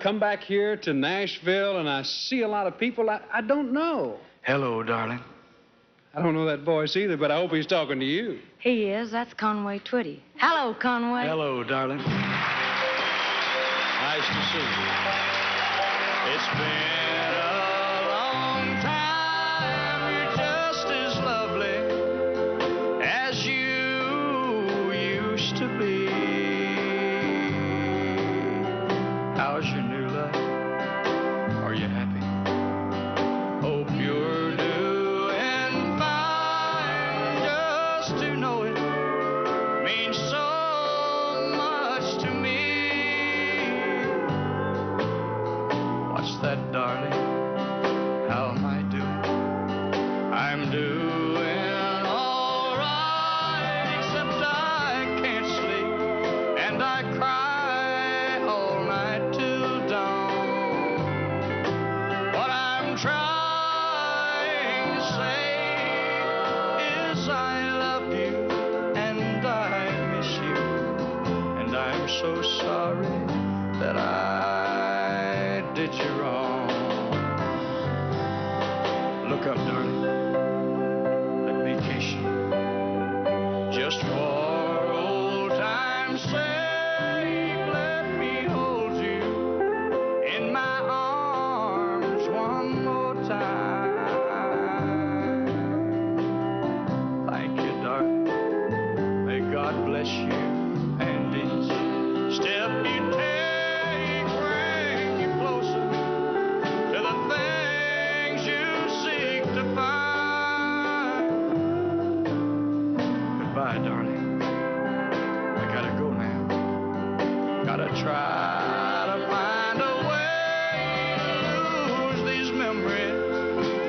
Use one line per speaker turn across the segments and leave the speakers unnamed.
come back here to Nashville and I see a lot of people I, I don't know.
Hello, darling.
I don't know that voice either, but I hope he's talking to you.
He is. That's Conway Twitty. Hello, Conway.
Hello, darling.
Nice to see you.
It's been that, darling? How am I doing? I'm doing all right, except I can't sleep and I cry all night till dawn. What I'm trying to say is I love you and I miss you, and I'm so sorry that I did you wrong. Look up, darling. Let me kiss you. Just for old time's sake, let me hold you in my arms one more time. Thank you, darling. May God bless you Goodbye, darling. I gotta go now. Gotta try to find a way to lose these memories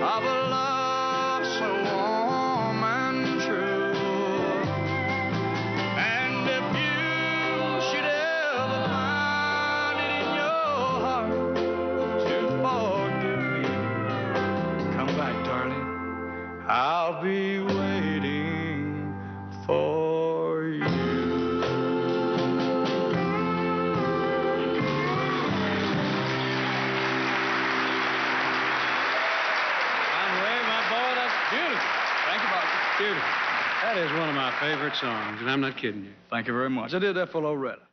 of a love so warm and true. And if you should ever find it in your heart to forgive me, come back, darling. I'll be
That is one of my favorite songs, and I'm not kidding you.
Thank you very much. I did that for Loretta.